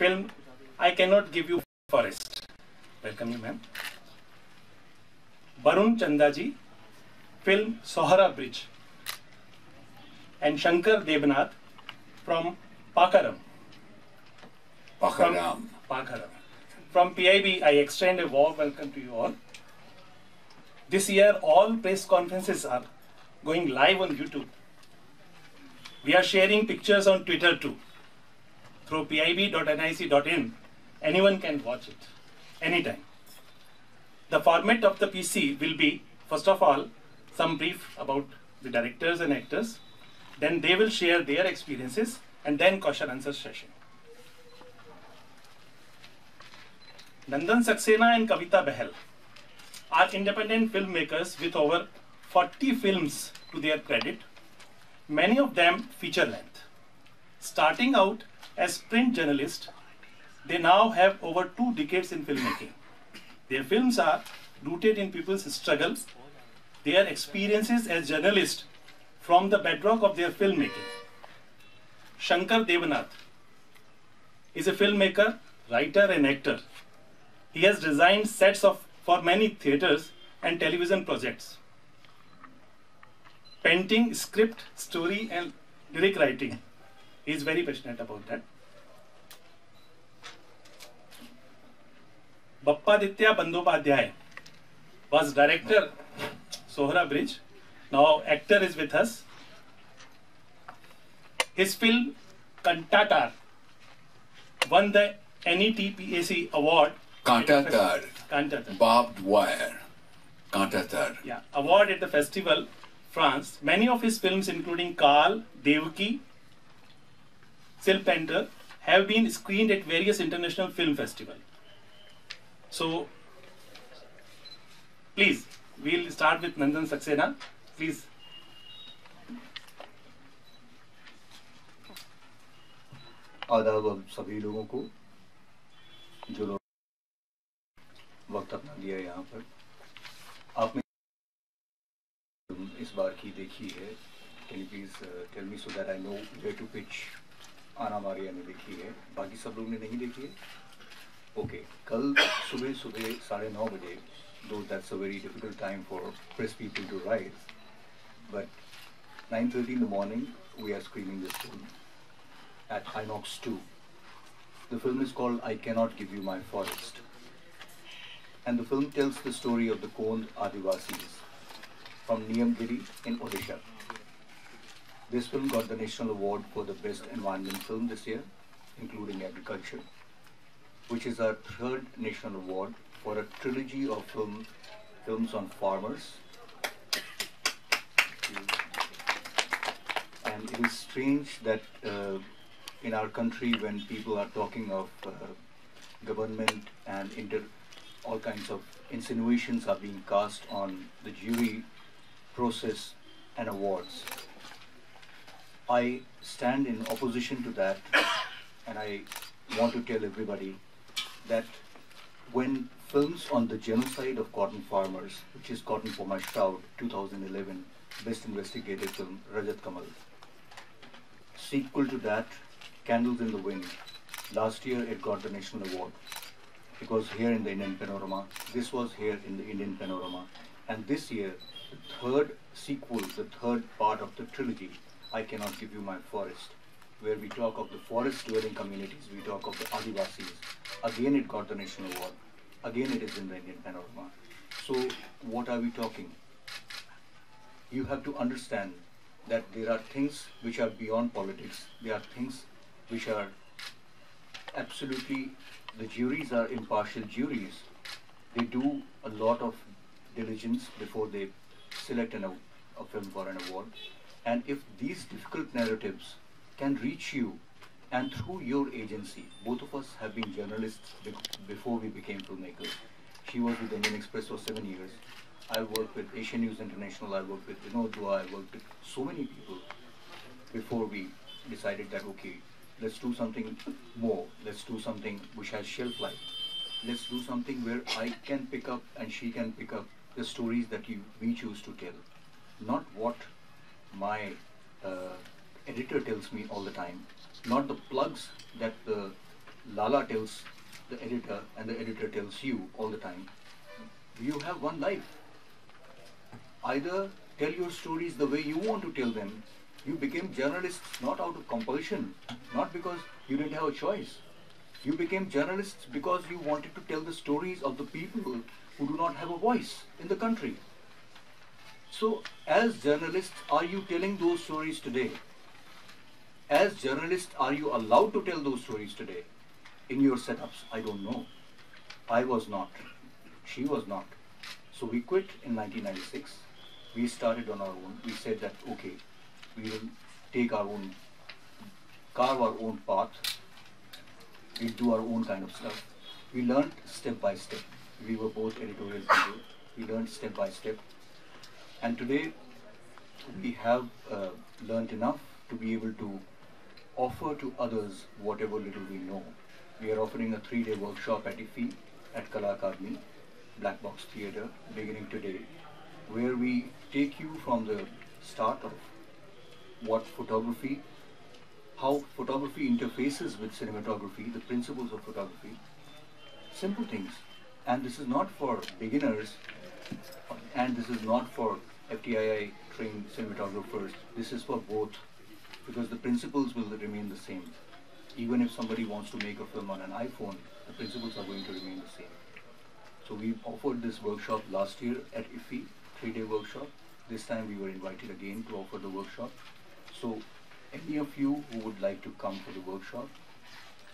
film I Cannot Give You Forest. Welcome you, ma'am. Barun Chandaji, film Sohra Bridge. And Shankar Debnath from Pakaram. Pakaram. Pakaram. From PIB, I extend a warm welcome to you all. This year, all press conferences are going live on YouTube. We are sharing pictures on Twitter too. Through pib.nic.in, anyone can watch it anytime. The format of the PC will be, first of all, some brief about the directors and actors. Then they will share their experiences and then question answer session. Nandan Saxena and Kavita Bahl are independent filmmakers with over 40 films to their credit, many of them feature length. Starting out as print journalists, they now have over two decades in filmmaking. Their films are rooted in people's struggles, their experiences as journalists from the bedrock of their filmmaking. Shankar Debnath is a filmmaker, writer, and actor. He has designed sets of for many theaters and television projects. Painting, script, story, and lyric writing. He is very passionate about that. Bappaditya Bandyopadhyay was director Sohra Bridge. Now actor is with us. His film Kantatar won the NETPAC award. Kantatar. Kantatar. Barbed wire. Kantatar. Yeah, award at the festival, France. Many of his films, including Kaal, Devaki, Silpenter, have been screened at various international film festivals. So, please, we'll start with Nandan Saxena. Please. आदाब अब सभी लोगों को जो लोग वक्त अपना दिया यहाँ पर आपने इस बार की देखी है can you please tell me so that I know way to pitch Ana Maria ने देखी है, बाकी सब लोग ने नहीं देखी है। ओके कल सुबह सुबह साढ़े नौ बजे दो that's a very difficult time for press people to ride but nine thirty in the morning we are screening this film at INOX two the film is called I cannot give you my forest and the film tells the story of the the adivasi from Niyamgiri in Odisha This film got the National Award for the Best Environment Film this year, including Agriculture, which is our third national award for a trilogy of film, films on farmers. And it is strange that uh, in our country when people are talking of uh, government and inter all kinds of insinuations are being cast on the jury process and awards i stand in opposition to that and i want to tell everybody that when films on the genocide of cotton farmers which is cotton for my shroud 2011 best investigative film rajat kamal sequel to that Candles in the Wind. Last year it got the national award. It was here in the Indian Panorama. This was here in the Indian Panorama. And this year, the third sequel, the third part of the trilogy, I Cannot Give You My Forest, where we talk of the forest dwelling communities, we talk of the Adivasis. Again, it got the national award. Again, it is in the Indian Panorama. So, what are we talking? You have to understand that there are things which are beyond politics. There are things which are absolutely, the juries are impartial juries. They do a lot of diligence before they select an, a film for an award. And if these difficult narratives can reach you, and through your agency, both of us have been journalists be- before we became filmmakers. She was with Indian Express for seven years. I worked with Asian News International, I worked with Vinod Dua, I worked with so many people before we decided that okay, let's do something more, let's do something which has shelf life. Let's do something where I can pick up and she can pick up the stories that you we choose to tell, not what my uh, editor tells me all the time, not the plugs that the Lala tells the editor and the editor tells you all the time, you have one life. Either tell your stories the way you want to tell them. You became journalists not out of compulsion, not because you didn't have a choice. You became journalists because you wanted to tell the stories of the people who do not have a voice in the country. So, as journalists, are you telling those stories today? As journalists, are you allowed to tell those stories today? In your setups, I don't know. I was not. She was not. So we quit in 1996. We started on our own. We said that, okay, we will take our own, carve our own path. We do our own kind of stuff. We learned step by step. We were both editorial people. We learned step by step. And today, we have uh, learned enough to be able to offer to others whatever little we know. We are offering a three-day workshop at IFFI at Kala Akademi, Black Box Theatre, beginning today, where we take you from the start of what photography, how photography interfaces with cinematography, the principles of photography, simple things. And this is not for beginners, and this is not for FTII trained cinematographers. This is for both, because the principles will remain the same. Even if somebody wants to make a film on an iPhone, the principles are going to remain the same. So we offered this workshop last year at IFFI, three-day workshop. This time we were invited again to offer the workshop. So any of you who would like to come for the workshop,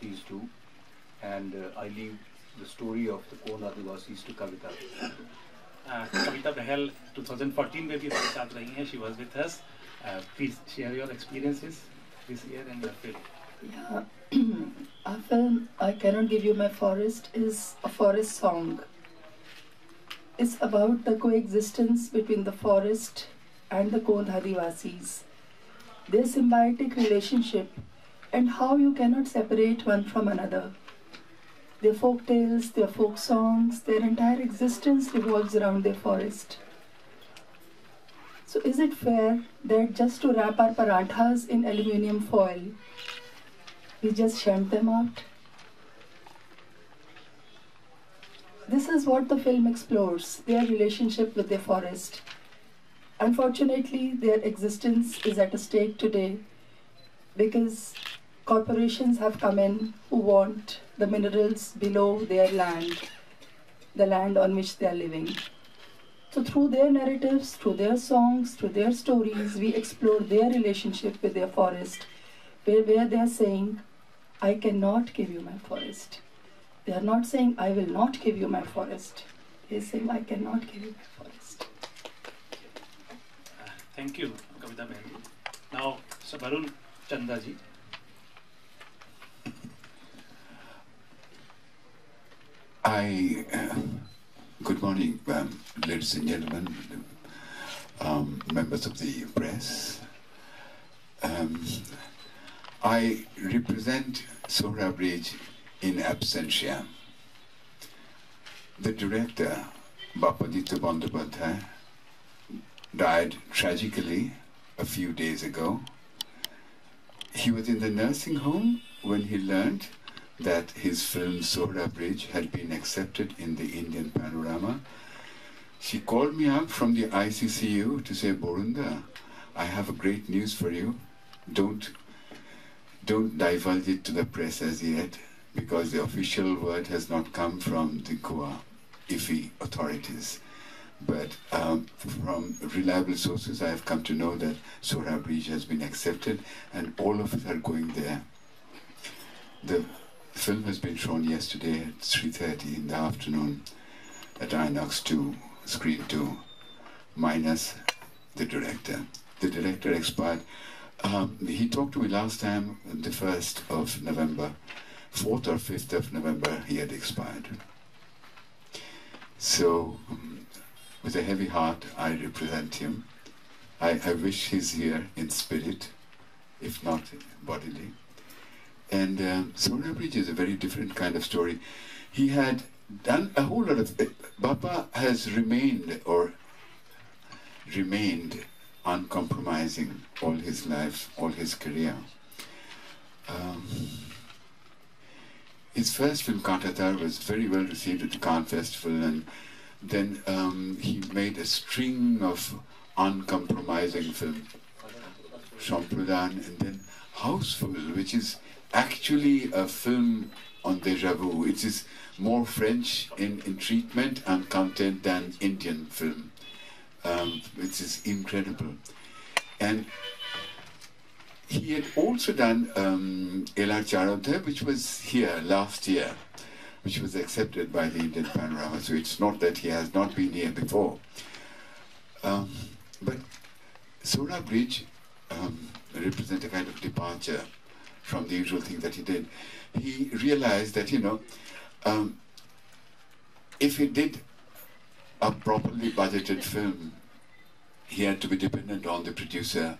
please do. And uh, I leave the story of the Kond Adivasis to Kavita. Uh, Kavita Behel 2014 में भी हमारे साथ रही हैं. Was with us. Uh, please share your experiences this year and your film. Our film, I Cannot Give You My Forest, is a forest song. It's about the coexistence between the forest and the Kond Adivasis, their symbiotic relationship, and how you cannot separate one from another. Their folk tales, their folk songs, their entire existence revolves around their forest. So, is it fair that just to wrap our paranthas in aluminium foil, we just shunt them out? This is what the film explores their relationship with their forest. Unfortunately, their existence is at a stake today because corporations have come in who want the minerals below their land, the land on which they are living. So, through their narratives, through their songs, through their stories, we explore their relationship with their forest, where, where they are saying, I cannot give you my forest. They are not saying, I will not give you my forest. They are saying, I cannot give you my forest. Thank you, Kavita Bahl. Now, Sabarun Chanda I, uh, good morning, um, ladies and gentlemen, um, members of the press. Um, I represent Sohra Bridge in absentia. The director, Bappaditya Bandyopadhyay, died tragically a few days ago. He was in the nursing home when he learned that his film Sohra Bridge had been accepted in the Indian panorama. She called me up from the ICCU to say, Borunda, I have a great news for you. Don't, don't divulge it to the press as yet because the official word has not come from the Goa IFFI authorities. But um, from reliable sources, I have come to know that Sohra Bridge has been accepted and all of us are going there. The film has been shown yesterday at 3.30 in the afternoon at Inox 2, Screen 2, minus the director. The director expired. Um, he talked to me last time, the 1st of November, 4th or 5th of November, he had expired. So, um, with a heavy heart, I represent him. I, I wish he's here in spirit, if not bodily. And um, Sohra Bridge is a very different kind of story. He had done a whole lot of. Baba has remained or remained uncompromising all his life, all his career. Um, his first film, Kantatar, was very well received at the Cannes Festival, and then um, he made a string of uncompromising films. Shampradan, and then Houseful, which is actually a film on deja vu. It is more French in, in treatment and content than Indian film. Um, which is incredible. And he had also done um, Ela Charodha, which was here last year, which was accepted by the Indian Panorama. So it's not that he has not been here before. Um, but Sohra Bridge um, represent a kind of departure from the usual thing that he did. He realized that, you know, um, if he did a properly budgeted film, he had to be dependent on the producer,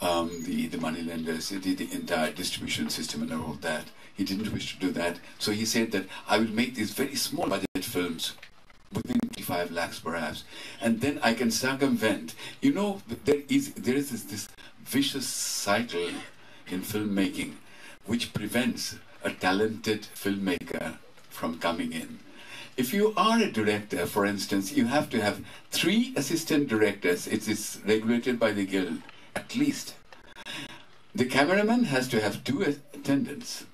um, the, the moneylenders, the, the entire distribution system and all that. He didn't wish to do that. So he said that I will make these very small budget films within 25 lakhs perhaps, and then I can circumvent. You know, there is, there is this, this vicious cycle in filmmaking which prevents a talented filmmaker from coming in. If you are a director, for instance, you have to have three assistant directors. It is regulated by the guild, at least. The cameraman has to have two attendants.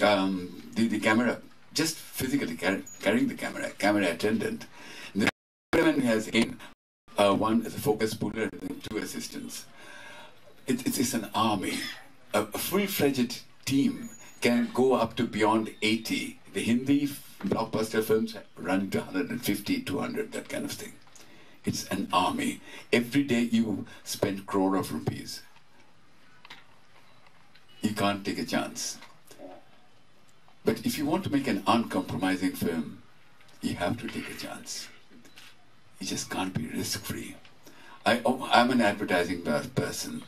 Um, the, the camera, just physically car carrying the camera, camera attendant. The cameraman has in uh, one focus puller and two assistants. It, it is an army. A, full-fledged team can go up to beyond 80. The Hindi blockbuster films run to 150, 200, that kind of thing. It's an army. Every day you spend crore of rupees. You can't take a chance. But if you want to make an uncompromising film, you have to take a chance. You just can't be risk-free. I, oh, I'm an advertising person.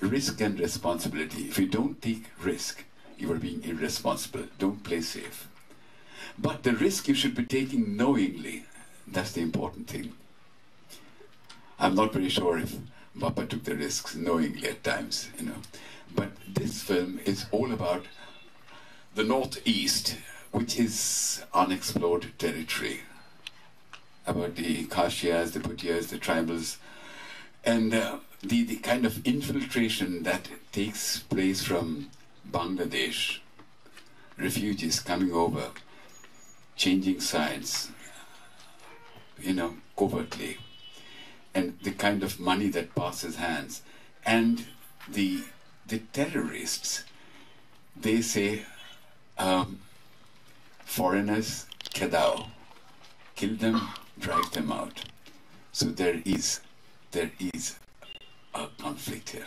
Risk and responsibility. If you don't take risk, you are being irresponsible. Don't play safe. But the risk you should be taking knowingly, that's the important thing. I'm not very sure if Bappa took the risks knowingly at times, you know. But this film is all about the Northeast, which is unexplored territory. About the Khasias, the Bhutias, the tribals, and uh, the, the kind of infiltration that takes place from Bangladesh, refugees coming over, changing sides, you know, covertly, and the kind of money that passes hands, and the the terrorists, they say, um, foreigners, kedao, kill them, drive them out. So there is, there is a conflict here.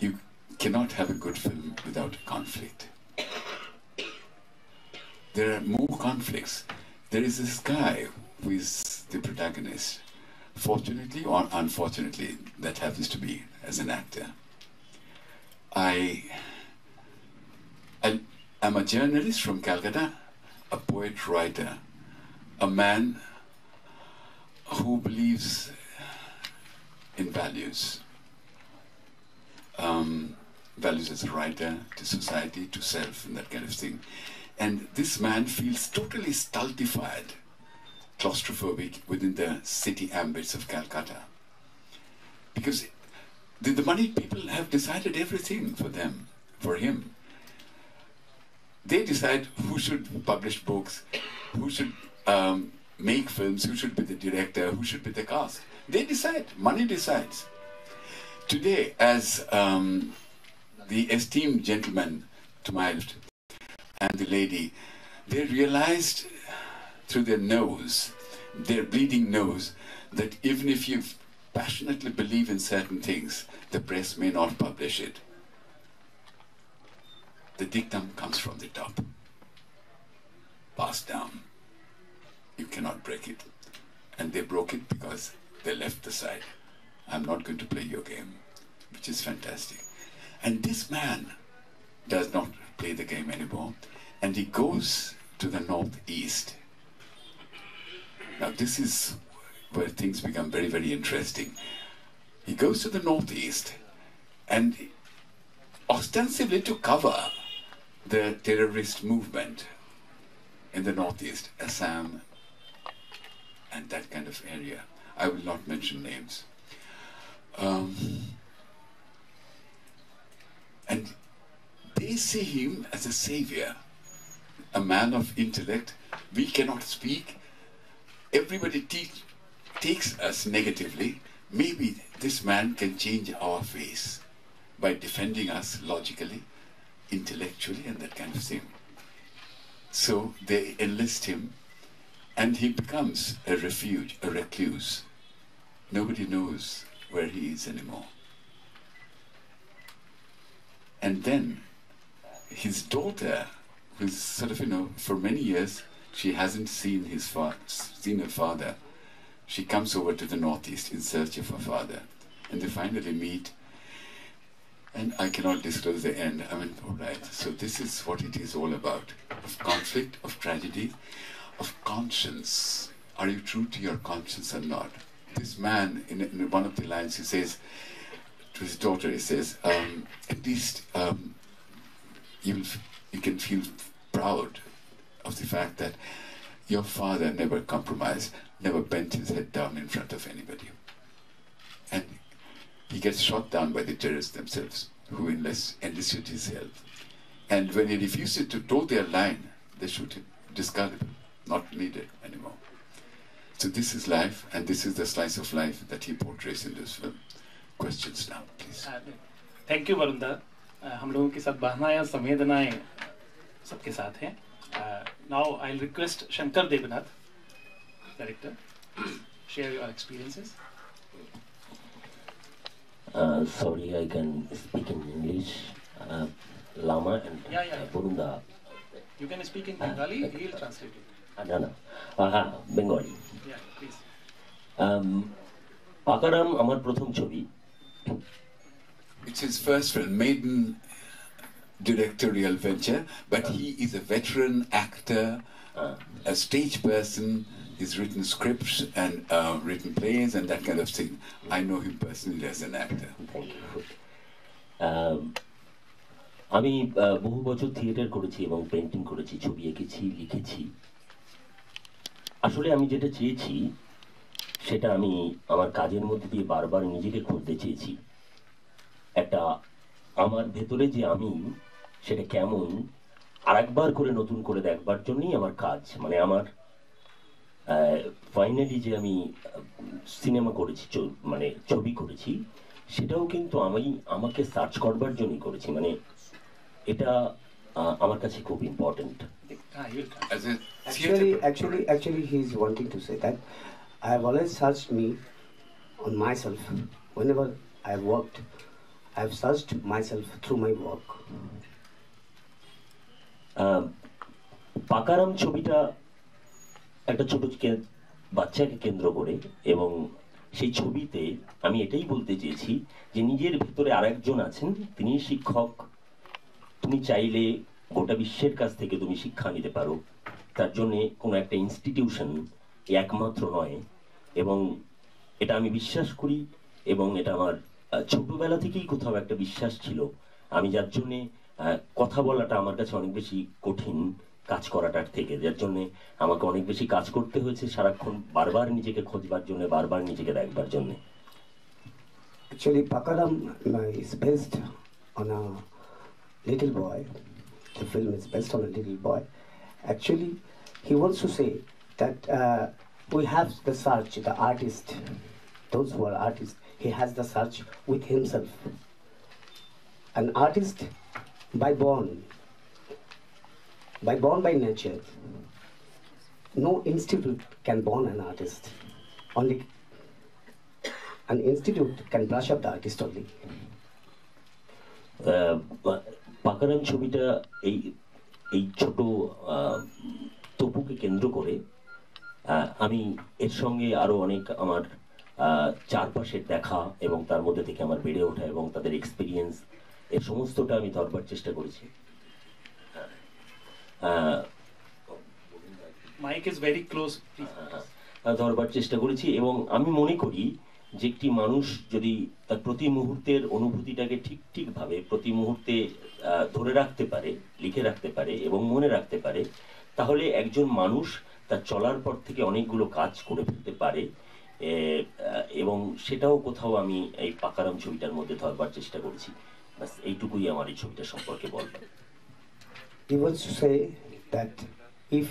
You cannot have a good film without conflict there are more conflicts. There is this guy who is the protagonist. Fortunately or unfortunately, that happens to be as an actor. I, I am a journalist from Calcutta, a poet writer, a man who believes in values. Um, values as a writer, to society, to self, and that kind of thing. And this man feels totally stultified, claustrophobic within the city ambits of Calcutta. Because the, the moneyed people have decided everything for them, for him. They decide who should publish books, who should um, make films, who should be the director, who should be the cast. They decide, money decides. Today, as um, the esteemed gentleman to my left and the lady, they realized through their nose, their bleeding nose, that even if you passionately believe in certain things, the press may not publish it. The dictum comes from the top, passed down. You cannot break it. And they broke it because they left the side. I'm not going to play your game, which is fantastic. And this man does not play the game anymore, and he goes to the northeast. Now, this is where things become very, very interesting. He goes to the northeast and ostensibly to cover the terrorist movement in the northeast, Assam, and that kind of area. I will not mention names. Um, and they see him as a savior, a man of intellect. We cannot speak. Everybody teach, takes us negatively. Maybe this man can change our face by defending us logically, intellectually, and that kind of thing. So they enlist him, and he becomes a refuge, a recluse. Nobody knows where he is anymore. And then his daughter, who's sort of, you know, for many years, she hasn't seen his fa- seen her father. She comes over to the northeast in search of her father, and they finally meet. And I cannot disclose the end. I mean, all right. So this is what it is all about: of conflict, of tragedy, of conscience. Are you true to your conscience or not? This man, in, in one of the lines, he says to his daughter, he says, um, "At least um, you you can feel proud of the fact that your father never compromised, never bent his head down in front of anybody. And he gets shot down by the terrorists themselves, who enlist, enlisted his help. And when he refuses to toe their line, they shoot him, discardable, not needed anymore. So this is life, and this is the slice of life that he portrays in this film. Questions now, please. You Varun da हम लोगों की सब भावनाएँ और संवेदनाएँ सबके साथ हैं now I request Shankar Devnath director share your experiences Uh, sorry, I can speak in English. Uh, Lama and Yeah, yeah, uh, yeah. Burunda. You can speak in Bengali he will translate Uh, Ah, no, no. আহা Bengali পাকারাম আমার প্রথম ছবি It's his first film, maiden directorial venture, but he is a veteran actor, ah. a stage person. He's written scripts and uh, written plays and that kind of thing. I know him personally as an actor. Thank you. Um, আমি uh, বহু বছর theater, করেছি এবং painting করেছি ছবি আসলে আমি যেটা চেয়েছি, সেটা আমি আমার কাজের মধ্যে দিয়ে বারবার নিজেকে খুঁজতে চেয়েছি। একটা আমার ভেতরে যে আমি, সেটা কেমন, আরেকবার করে নতুন করে দেখবার জন্যই আমার কাজ। মানে আমার ফাইনালি যে আমি সিনেমা করেছি মানে ছবি করেছি, সেটাও কিন্তু আমি আমাকে সার্চ করবার জন্যই করেছি। মানে এটা আমার কাছে খুব important As a Actually, actually, actually, he's wanting to say that I have always searched me on myself. Whenever I have worked, I have searched myself through my work. Ah, Pakaram ছবিটা একটা ছোট কে- বাচ্চাকে কেন্দ্র করে এবং সেই ছবিতে আমি এটাই বলতে চেয়েছি যে নিজের ভিতরে আরেকজন আছেন তিনি শিক্ষক তুমি চাইলে গোটা বিশ্বের কাছ থেকে তুমি শিক্ষা নিতে পারো। তার জন্যে কোনো একটা ইনস্টিটিউশন একমাত্র নয় এবং এটা আমি বিশ্বাস করি এবং এটা আমার ছোটবেলা থেকেই কোথাও একটা বিশ্বাস ছিল। আমি যার জন্যে কথা বলাটা আমার কাছে অনেক বেশি কঠিন কাজ করাটার থেকে। যার জন্যে আমাকে অনেক বেশি কাজ করতে হয়েছে সারাক্ষণ বারবার নিজেকে খোঁজবার জন্য বারবার নিজেকে দেখবার জন্য। Actually, Pakaram uh, is based on a little boy. the film is based on a little boy. Actually, he wants to say that uh, we have the search, the artist, those who are artists, he has the search with himself. An artist by born, by born by nature. No institute can born an artist. Only an institute can brush up the artist only. Uh, but পাকারান ছবিটা এই এই ছোট তপুকে কেন্দ্র করে আমি এর সঙ্গে আরও অনেক আমার চারপাশের দেখা এবং তার মধ্যে থেকে আমার বেড়ে ওঠা এবং তাদের এক্সপিরিয়েন্স এর সমস্তটা আমি ধরবার চেষ্টা করেছি। ভেরি ক্লোজ ধরবার চেষ্টা করেছি এবং আমি মনে করি যে একটি মানুষ যদি তার প্রতি মুহূর্তের অনুভূতিটাকে ঠিক ঠিকভাবে প্রতি মুহূর্তে ধরে রাখতে পারে, লিখে রাখতে পারে এবং মনে রাখতে পারে, তাহলে একজন মানুষ তার চলার পর থেকে অনেকগুলো কাজ করে ফেলতে পারে এবং সেটাও কোথাও আমি এই পাকারাম ছবিটার মধ্যে ধরবার চেষ্টা করেছি। ব্যাস, এইটুকুই আমার এই ছবিটা সম্পর্কে বলব He wants to say that if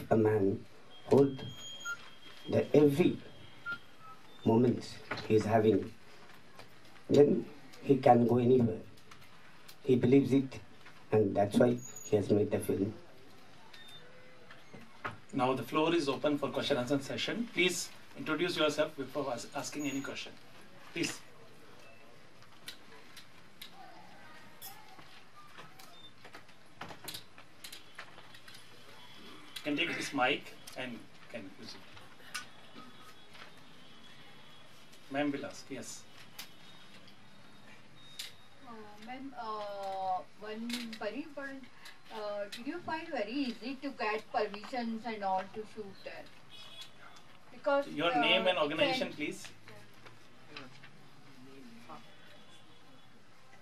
moment he is having, then he can go anywhere. He believes it, and that's why he has made the film. Now the floor is open for question and answer session. Please introduce yourself before as- asking any question. Please. Can take this mic and can use it. Ma'am will ask, yes. Uh, Ma'am, uh, one very important. Uh, did you find very easy to get permissions and all to shoot there? Because Your uh, name and it's an- organization, please.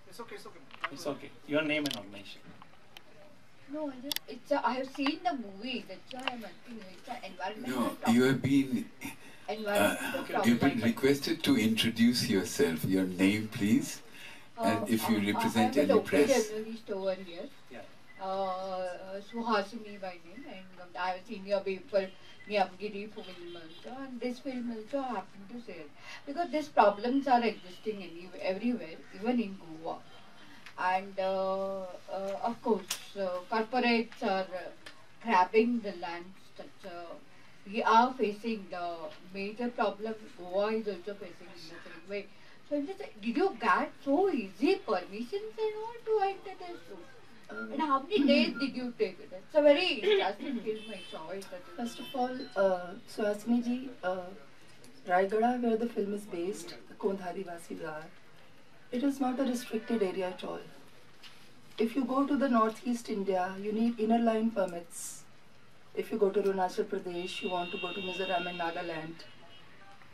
It's okay, it's okay. It's okay. Your name and organization. No, I just, it's. A, I have seen the movie. That's why I'm asking. It's an environmental. No, you have been environmental uh, you've been requested to introduce yourself. Your name, please, and if you Uh, represent I am a any local press. journalist over here. Yeah. Uh, Suhasini by name, and um, I have seen your paper, Niyamgiri film also, and this film also I happen to say it. because these problems are existing any, everywhere, even in Goa, and uh, uh, of course, uh, corporates are uh, grabbing the lands that uh, we are facing the major problem. Goa is also facing in the same way. So I'm just like, did you get so easy permissions and all to enter this room? Um, And how many days did you take it? It's a very interesting film. I saw it. First of all, uh, Suhasini ji, uh, Rayagada, where the film is based, the Kondhari it is not a restricted area at all. If you go to the northeast India, you need inner line permits. If you go to Arunachal Pradesh, you want to go to Mizoram and Nagaland.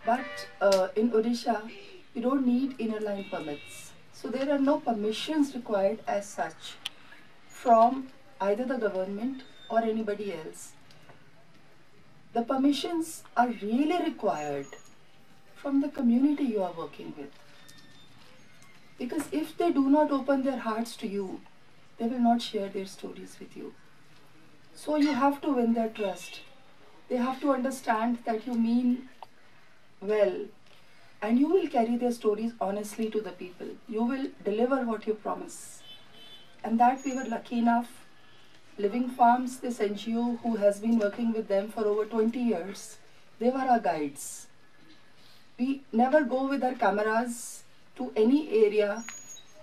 But uh, in Odisha, you don't need inner line permits. So there are no permissions required as such from either the government or anybody else the permissions are really required from the community you are working with. Because if they do not open their hearts to you, they will not share their stories with you. So you have to win their trust. They have to understand that you mean well and you will carry their stories honestly to the people. You will deliver what you promise. And that we were lucky enough Living Farms, this NGO who has been working with them for over 20 years, they were our guides. We never go with our cameras to any area,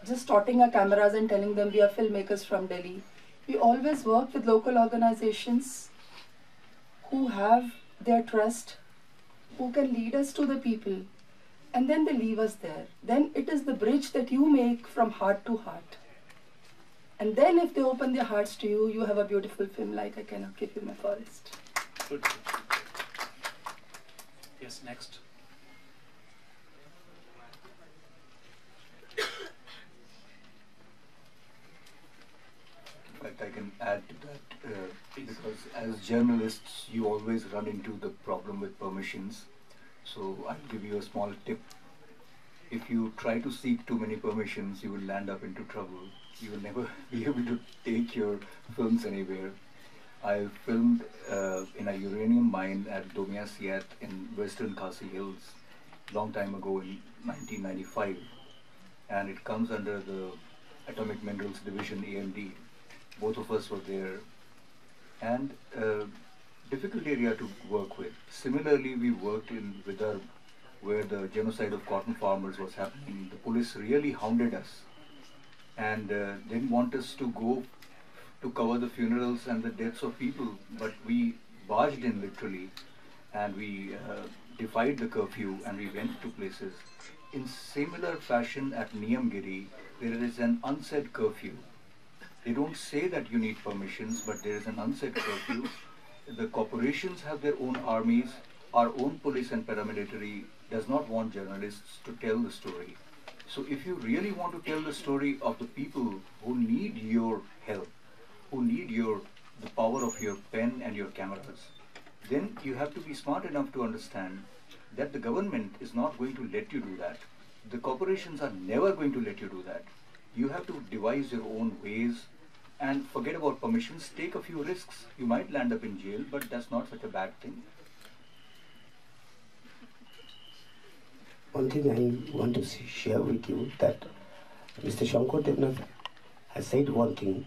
just starting our cameras and telling them we are filmmakers from Delhi. We always work with local organizations who have their trust, who can lead us to the people, and then they leave us there. Then it is the bridge that you make from heart to heart. And then if they open their hearts to you, you have a beautiful film like I Cannot Give You My Forest. Good. Yes, next. In fact, I can add to that uh, because as journalists, you always run into the problem with permissions. So I'll give you a small tip. If you try to seek too many permissions, you will land up into trouble. You will never be able to take your films anywhere. I filmed uh, in a uranium mine at Domiasiat in western Khasi Hills long time ago in 1995 and it comes under the Atomic Minerals Division AMD. Both of us were there and uh, difficult area to work with. Similarly, we worked in Vidarbh where the genocide of cotton farmers was happening. The police really hounded us and uh, didn't want us to go to cover the funerals and the deaths of people, but we barged in literally and we uh, defied the curfew and we went to places. In similar fashion at Niyamgiri, there is an unsaid curfew. They don't say that you need permissions, but there is an unsaid curfew. The corporations have their own armies. Our own police and paramilitary does not want journalists to tell the story. So if you really want to tell the story of the people who need your help, who need your the power of your pen and your cameras, then you have to be smart enough to understand that the government is not going to let you do that. The corporations are never going to let you do that. You have to devise your own ways and forget about permissions, take a few risks. You might land up in jail, but that's not such a bad thing. One thing I want to share with you that Mr. Shankar Debnath has said one thing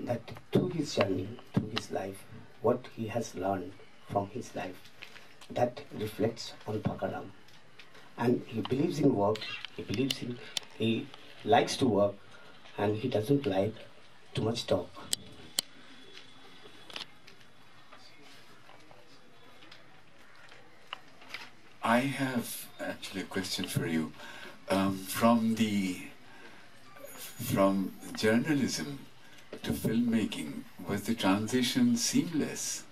that through his journey, through his life, what he has learned from his life, that reflects on Pakaram. And he believes in work, he believes in, he likes to work, and he doesn't like too much talk. I have actually a question for you. Um, from the from journalism to filmmaking, was the transition seamless?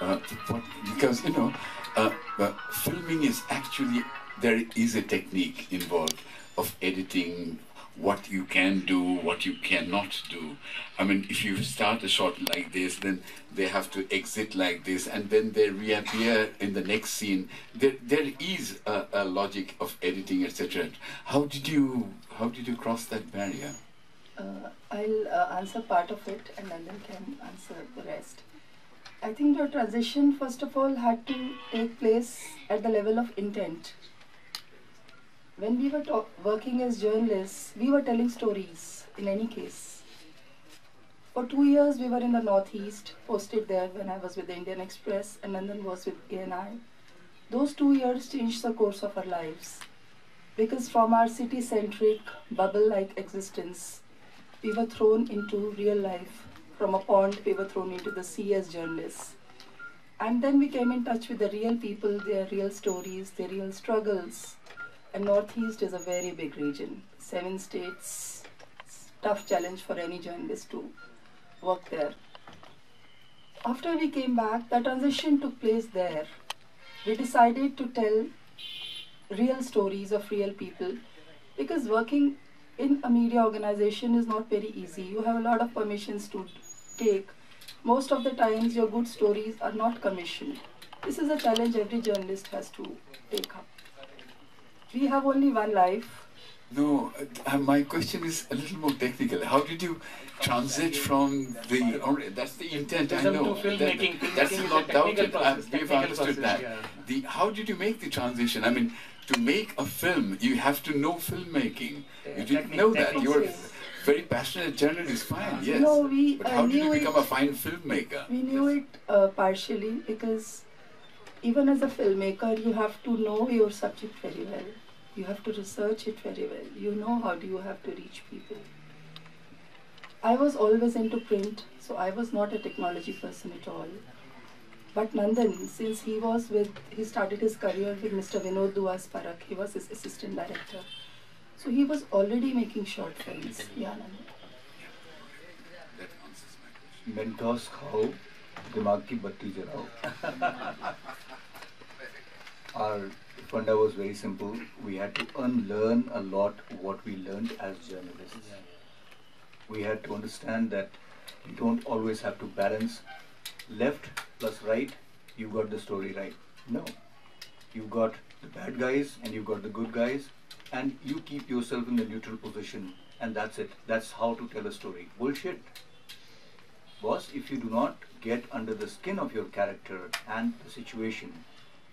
Uh, what, because you know, uh, uh, filming is actually there is a technique involved of editing, what you can do, what you cannot do. I mean, if you start a shot like this, then they have to exit like this, and then they reappear in the next scene. There, there is a, a logic of editing, etc. How did you, how did you cross that barrier? Uh, I'll uh, answer part of it, and then can answer the rest. I think the transition, first of all, had to take place at the level of intent when we were working as journalists, we were telling stories in any case. For two years, we were in the Northeast, posted there when I was with the Indian Express, and then was with ANI. Those two years changed the course of our lives. Because from our city centric, bubble like existence, we were thrown into real life. From a pond, we were thrown into the sea as journalists. And then we came in touch with the real people, their real stories, their real struggles, and Northeast is a very big region. Seven states, tough challenge for any journalist to work there. After we came back, the transition took place there. We decided to tell real stories of real people because working in a media organization is not very easy. You have a lot of permissions to take. Most of the times, your good stories are not commissioned. This is a challenge every journalist has to take up. We have only one life. No, uh, my question is a little more technical. How did you transit from the? Or, that's the intent. I know. Filmmaking, that, that's not doubted. Uh, we've understood that. Yeah. The how did you make the transition? I mean, to make a film, you have to know filmmaking. you didn't know that. You were very passionate journalist. Fine, yes. No, we but how uh, did you become it, a fine filmmaker? We knew it uh, partially because even as a filmmaker, you have to know your subject very well. You have to research it very well. You know how do you have to reach people. I was always into print, so I was not a technology person at all. But Nandan, since he was with, he started his career with Mr. Vinod Dua's Parakh. He was his assistant director. So he was already making short films. Yeah, Nandan. Mentos खाओ दिमाग की बत्ती जलाओ our funda was very simple. We had to unlearn a lot what we learned as journalists. We had to understand that you don't always have to balance left plus right. You got the story right. No. You got the bad guys and you got the good guys, and you keep yourself in the neutral position, and that's it. That's how to tell a story. Bullshit. Boss, if you do not get under the skin of your character and the situation,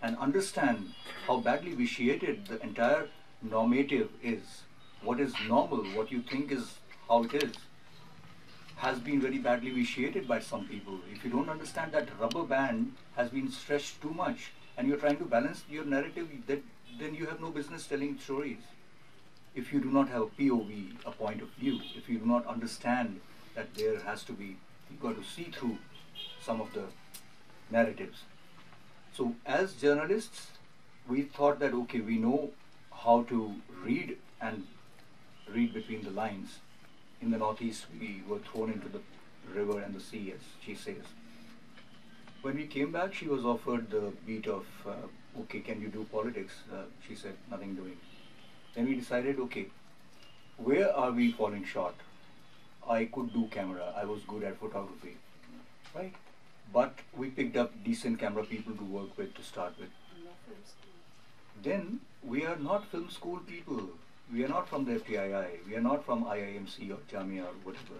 and understand how badly vitiated the entire normative is. What is normal, what you think is how it is, has been very badly vitiated by some people. If you don't understand that rubber band has been stretched too much and you're trying to balance your narrative, that, then you have no business telling stories. If you do not have a POV, a point of view, if you do not understand that there has to be, you've got to see through some of the narratives. So as journalists, we thought that okay, we know how to read and read between the lines. In the Northeast, we were thrown into the river and the sea, as she says. When we came back, she was offered the beat of uh, okay, can you do politics? Uh, she said, nothing doing. Then we decided, okay, where are we falling short? I could do camera. I was good at photography, right? But we picked up decent camera people to work with to start with. Then we are not film school people. We are not from the FTII. We are not from IIMC or Jamia or whatever.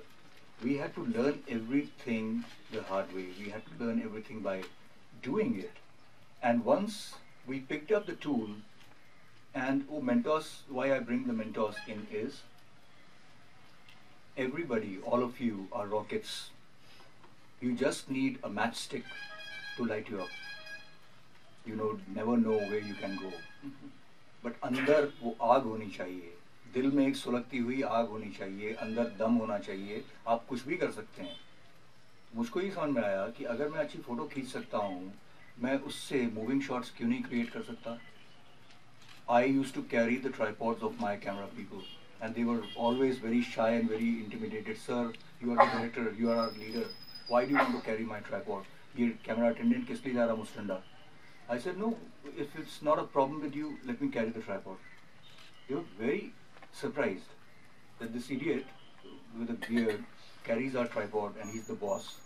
We had to learn everything the hard way. We had to learn everything by doing it. And once we picked up the tool, and oh, mentors, why I bring the mentors in is everybody, all of you are rockets. You just need a matchstick to light you up. You know, never know where you can go. But अंदर वो आग होनी चाहिए दिल में एक सुलगती हुई आग होनी चाहिए अंदर दम होना चाहिए आप कुछ भी कर सकते हैं मुझको ये समझ में आया कि अगर मैं अच्छी फ़ोटो खींच सकता हूँ मैं उससे मूविंग शॉट्स क्यों नहीं क्रिएट कर सकता I use to carry the tripods of my camera people and they were always very shy and very intimidated. Sir, you are the director, you are our leader. Why do you want to carry my tripod? ये camera attendant किस लिए जा रहा मुस्टंडा I said, no, if it's not a problem with you, let me carry the tripod. They were very surprised that this idiot with a beard carries our tripod and he's the boss.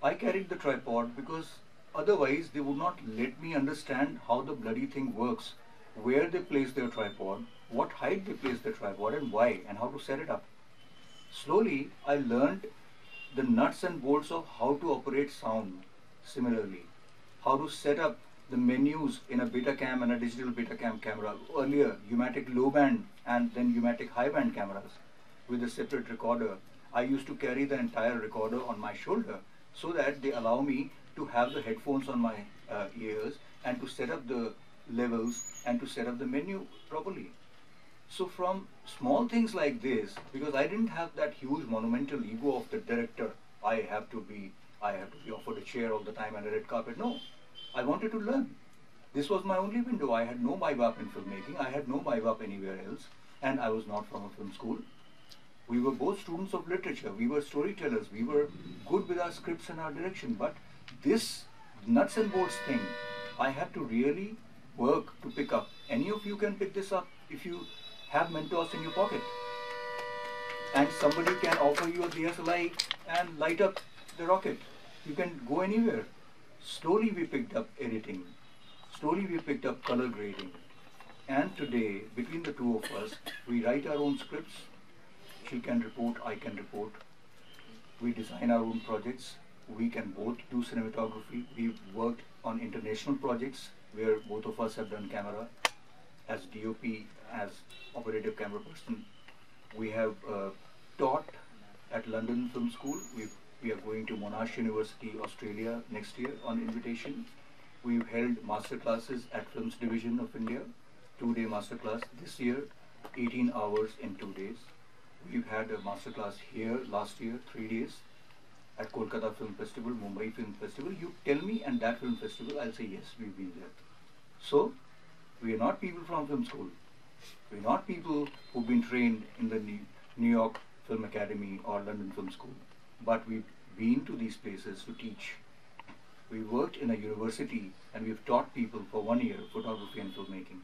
I carried the tripod because otherwise they would not let me understand how the bloody thing works, where they place their tripod, what height they place the tripod and why and how to set it up. Slowly, I learned the nuts and bolts of how to operate sound similarly, how to set up the menus in a Betacam and a digital Betacam camera. Earlier, Umatic low band and then Umatic high band cameras with a separate recorder. I used to carry the entire recorder on my shoulder so that they allow me to have the headphones on my uh, ears and to set up the levels and to set up the menu properly. So from small things like this, because I didn't have that huge monumental ego of the director, I have to be, I have to be offered a chair all the time and a red carpet. No, I wanted to learn. This was my only window. I had no MyVap in filmmaking. I had no MyVap anywhere else, and I was not from a film school. We were both students of literature. We were storytellers. We were good with our scripts and our direction. But this nuts and bolts thing, I had to really work to pick up. Any of you can pick this up if you have mentors in your pocket. And somebody can offer you a DSLR and light up the rocket. You can go anywhere. Slowly we picked up editing. Slowly we picked up color grading. And today, between the two of us, we write our own scripts. She can report, I can report. We design our own projects. We can both do cinematography. We've worked on international projects where both of us have done camera as DOP, as operative camera person. We have uh, taught at London Film School. We've, we are going to Monash University, Australia next year on invitation. We've held master classes at Films Division of India, two-day master class this year, 18 hours in two days. We've had a master class here last year, three days, at Kolkata Film Festival, Mumbai Film Festival. You tell me and that film festival, I'll say yes, we've been there. So, we are not people from film school. We're not people who've been trained in the New New York Film Academy or London Film School, but we've been to these places to teach. We have worked in a university and we've taught people for one year photography and filmmaking.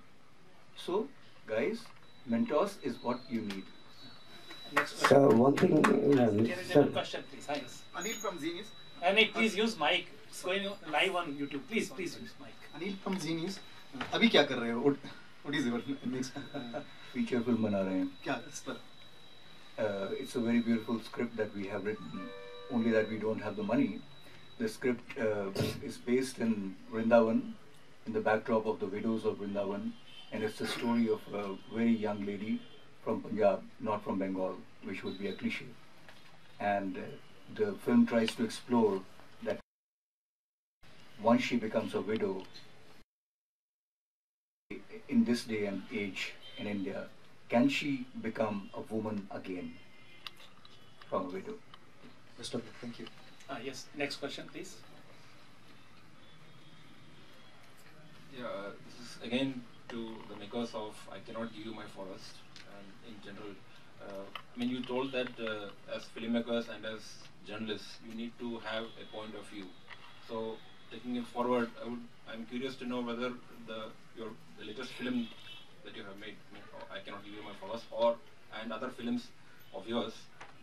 So, guys, mentors is what you need. Next So one thing, you know, There is sir, a question, please. Hi, yes. Anil from Genius. Anil, please use mic. It's going live on YouTube. Please, please use mic. Anil from Genius. अभी क्या कर रहे हो? What, what is your next? Feature film बना रहे हैं. क्या इस पर? uh, it's a very beautiful script that we have written, only that we don't have the money. The script uh, is based in Vrindavan, in the backdrop of the widows of Vrindavan, and it's the story of a very young lady from Punjab, not from Bengal, which would be a cliche. And uh, the film tries to explore that once she becomes a widow, in this day and age in India, can she become a woman again from a widow? Mr. of. Thank you. Ah, yes. Next question, please. Yeah, uh, this is again to the makers of I Cannot Give You My Forest and in general. Uh, I mean, you told that uh, as filmmakers and as journalists, you need to have a point of view. So, taking it forward, I would, I'm curious to know whether the your the latest film that you have made, I cannot give you my forest, or and other films of yours,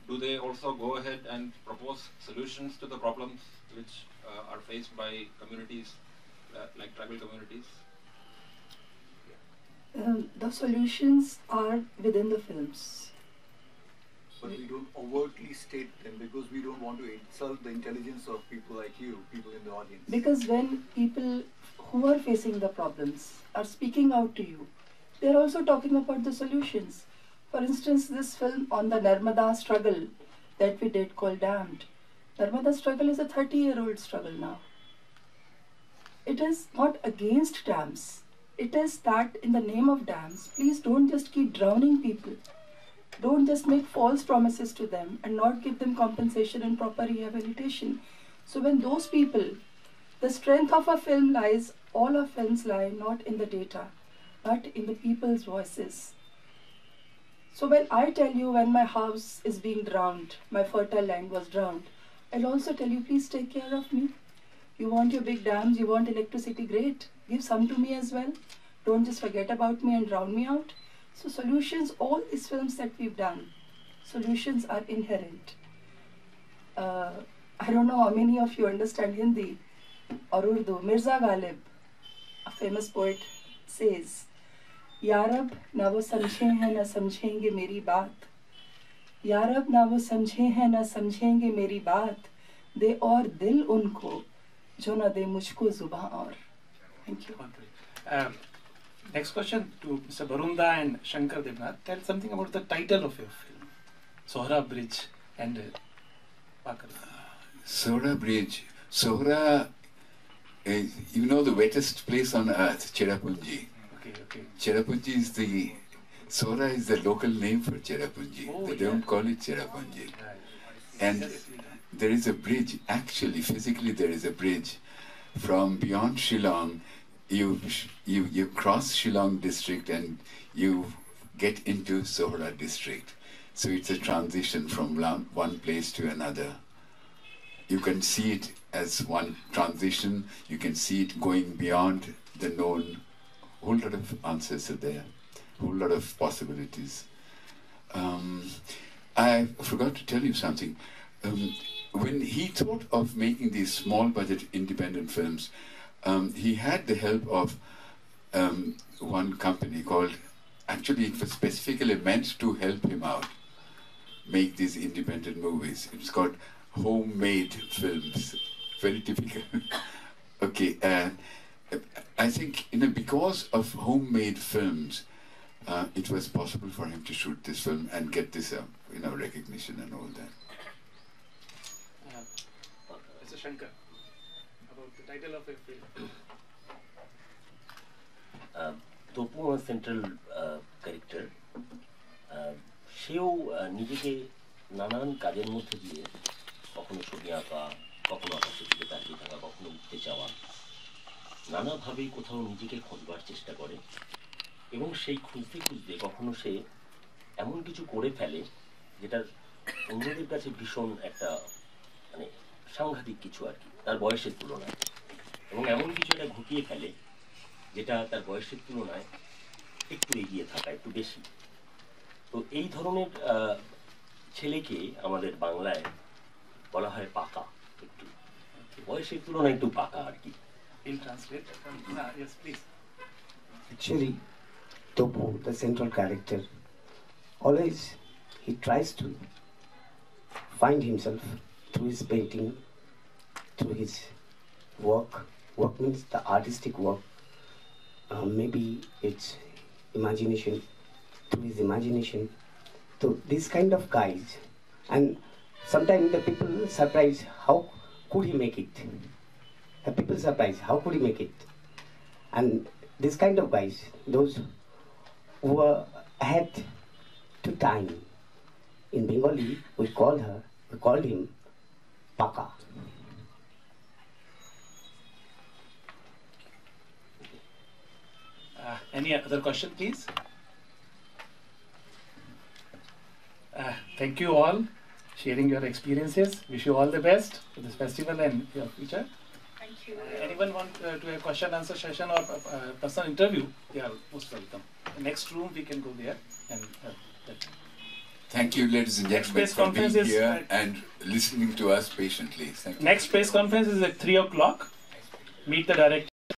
do they also go ahead and propose solutions to the problems which uh, are faced by communities uh, like tribal communities? Um, the solutions are within the films. But we don't overtly state them because we don't want to insult the intelligence of people like you, people in the audience. Because when people who are facing the problems are speaking out to you, they're also talking about the solutions. For instance, this film on the Narmada struggle that we did called Damned. Narmada struggle is a 30 year old struggle now. It is not against dams. It is that in the name of dams, please don't just keep drowning people. Don't just make false promises to them and not give them compensation and proper rehabilitation. So when those people, the strength of a film lies, all our films lie not in the data, but in the people's voices. So when I tell you when my house is being drowned, my fertile land was drowned, I'll also tell you please take care of me. You want your big dams, you want electricity, great. Give some to me as well. Don't just forget about me and drown me out. So solutions, all these films that we've done, solutions are inherent. Uh, I don't know how many of you understand Hindi or Urdu. Mirza Ghalib, a famous poet, says, यारब ना वो समझे हैं ना समझेंगे मेरी बात यारब ना वो समझे हैं ना समझेंगे मेरी बात दे और दिल उनको जो ना दे मुझको जुबा और thank you Um, next question to Mr. Barunda and Sankar Debnath. Tell something about the title of your film, Sohra Bridge and uh, Pakara. Sohra Bridge. Sohra, is, you know the wettest place on earth, Cherrapunji. Okay, okay. Cherrapunji is the, Sohra is the local name for Cherrapunji. Oh, they yeah. don't call it Cherrapunji. Right. And there is a bridge, actually, physically there is a bridge from beyond Shillong. You, you, you cross Shillong district and you get into Sohra district. So it's a transition from one place to another. You can see it as one transition, you can see it going beyond the known. Whole lot of answers are there, whole lot of possibilities. Um, I forgot to tell you something. Um, when he thought of making these small budget independent films, um, he had the help of um, one company called, actually, it was specifically meant to help him out make these independent movies. It's called Homemade Films. Very typical. okay, uh, I think you know because of homemade films, uh, it was possible for him to shoot this film and get this, uh, you know, recognition and all that. Uh. Sankar, title of your film. Ah, Tapu আমার central character সেও নিজেকে নানান কাজের মধ্যে দিয়ে কখনো ছবি আঁকা কখনো আকাশের দিকে তাকিয়ে থাকা কখনো উঠতে চাওয়া নানাভাবেই কোথাও নিজেকে খোঁজবার চেষ্টা করে এবং সেই খুঁজতে খুঁজতে কখনো সে এমন কিছু করে ফেলে যেটা অন্যদের কাছে ভীষণ একটা মানে সাংঘাতিক কিছু আর কি তার বয়সের তুলনায় এবং এমন কিছু একটা ঘটিয়ে ফেলে যেটা তার বয়সের তুলনায় একটু এগিয়ে থাকা একটু বেশি তো এই ধরনের ছেলেকে আমাদের বাংলায় বলা হয় পাকা একটু বয়সের তুলনায় একটু পাকা আর কি. Um, uh. Actually, Topu, the central character, always he tries to find himself through his painting, through his work. Work means the artistic work. Uh, maybe it's imagination, through his imagination. So these kind of guys, and sometimes the people surprise how could he make it. The people surprise how could he make it. And this kind of guys, those who were ahead to time. In Bengali, we call her, we called him Paka. Uh, any other question, please? Uh, thank you all sharing your experiences. Wish you all the best for this festival and your future. Thank Thank you. Anyone want uh, to have question answer session or uh, personal interview? They are most welcome. Next room we can go there and have that. Thank you, ladies and gentlemen, for being here and listening to us patiently. Thank you. Next press conference is at three o'clock. Meet the director.